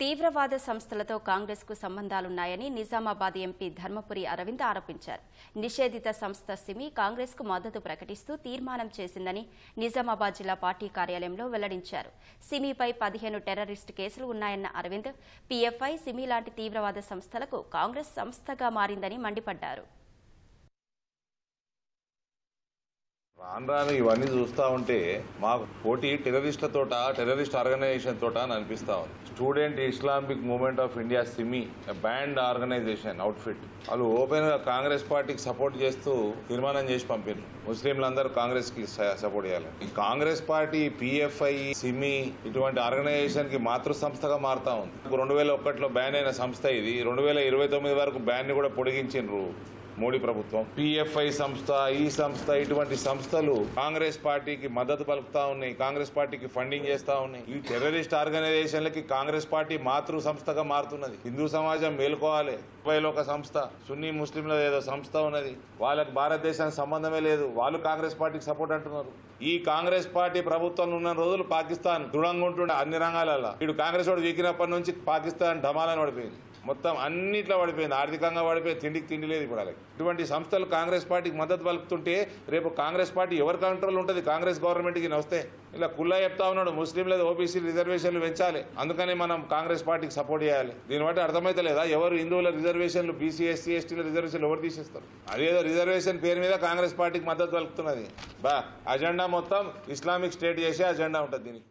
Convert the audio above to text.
తీవ్రవాద సంస్థలతో కాంగ్రెస్కు సంబంధాలున్నాయని నిజామాబాద్ ఎంపీ ధర్మపురి అరవింద్ ఆరోపించారు. నిషేధిత సంస్థ సిమి కాంగ్రెస్కు మద్దతు ప్రకటిస్తూ తీర్మానం చేసిందని నిజామాబాద్ జిల్లా పార్టీ కార్యాలయంలో వెల్లడించారు. సిమిపై పదిహేను టెర్రరిస్టు కేసులు ఉన్నాయన్న అరవింద్ పీఎఫ్ఐ సిమి లాంటి తీవ్రవాద సంస్థలకు కాంగ్రెస్ సంస్థగా మారిందని మండిపడ్డారు. రాను రాను ఇవన్నీ చూస్తా ఉంటే మాకు పోటీ టెర్రరిస్టులతోట టెర్రరిస్ట్ ఆర్గనైజేషన్ తోట అని అనిపిస్తా ఉంది. Student Islamic movement of India SIMI banned organisation outfit వాళ్ళు ఓపెన్గా కాంగ్రెస్ పార్టీకి సపోర్ట్ చేస్తూ తీర్మానం చేసి పంపారు ముస్లింలందరూ కాంగ్రెస్కి సపోర్ట్ చేయాలి. ఈ కాంగ్రెస్ పార్టీ పిఎఫ్ఐ సిమి ఇటువంటి ఆర్గనైజేషన్కి మాతృ సంస్థగా మారుతా ఉంది. రెండు వేల ఒకటిలో బ్యాన్ అయిన సంస్థ ఇది. రెండు వేల ఇరవై తొమ్మిది వరకు బ్యాన్ని కూడా పొడిగించిండ్రు మోడీ ప్రభుత్వం. పిఎఫ్ఐ సంస్థ ఈ సంస్థ ఇటువంటి సంస్థలు కాంగ్రెస్ పార్టీకి మద్దతు పలుకుతా ఉన్నాయి కాంగ్రెస్ పార్టీకి ఫండింగ్ చేస్తా ఉన్నాయి. ఈ టెర్రరిస్ట్ ఆర్గనైజేషన్లకి కాంగ్రెస్ పార్టీ మాతృ సంస్థగా మారుతున్నది. హిందూ సమాజం మేలుకోవాలి. ముప్పైలో ఒక సంస్థ సున్నీ ముస్లింల ఏదో సంస్థ ఉన్నది. వాళ్ళకి భారతదేశానికి సంబంధమే లేదు. వాళ్ళు కాంగ్రెస్ పార్టీకి సపోర్ట్ అంటున్నారు. ఈ కాంగ్రెస్ పార్టీ ప్రభుత్వంలో ఉన్న రోజులు పాకిస్తాన్ దృఢంగా ఉంటుండే అన్ని రంగాలలో. ఇటు కాంగ్రెస్ వాడు వీకినప్పటి నుంచి పాకిస్తాన్ ఢమాలని పడిపోయింది మొత్తం అన్నిట్లో పడిపోయింది. ఆర్థికంగా పడిపోయింది. తిండికి తిండి లేదు ఇప్పుడు అలాగే ఇటువంటి సంస్థలు కాంగ్రెస్ పార్టీకి మద్దతు పలుకుతుంటే రేపు కాంగ్రెస్ పార్టీ ఎవరి కంట్రోల్ ఉంటుంది? కాంగ్రెస్ గవర్నమెంట్కి వస్తే. ఇలా కుల్లా చెప్తా ఉన్నాడు. ముస్లింలది ఓబీసీ రిజర్వేషన్లు పెంచాలి. అందుకని మనం కాంగ్రెస్ పార్టీకి సపోర్ట్ చేయాలి. దీని బట్టి అర్థమైతలేదా? ఎవరు హిందువుల రిజర్వేషన్లు బీసీ ఎస్సీ ఎస్టీల రిజర్వేషన్లు ఎవరు తీసేస్తారు? అదేదో రిజర్వేషన్ పేరు మీద కాంగ్రెస్ పార్టీకి మద్దతు పలుకుతున్నది. బా అజెండా మొత్తం ఇస్లామిక్ స్టేట్ చేసే అజెండా ఉంటుంది దీనికి.